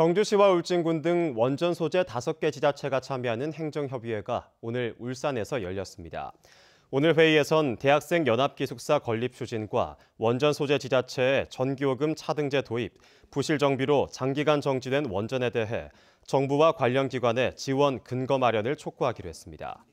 경주시와 울진군 등 원전 소재 5개 지자체가 참여하는 행정협의회가 오늘 울산에서 열렸습니다. 오늘 회의에선 대학생 연합기숙사 건립 추진과 원전 소재 지자체의 전기요금 차등제 도입, 부실 정비로 장기간 정지된 원전에 대해 정부와 관련 기관의 지원 근거 마련을 촉구하기로 했습니다.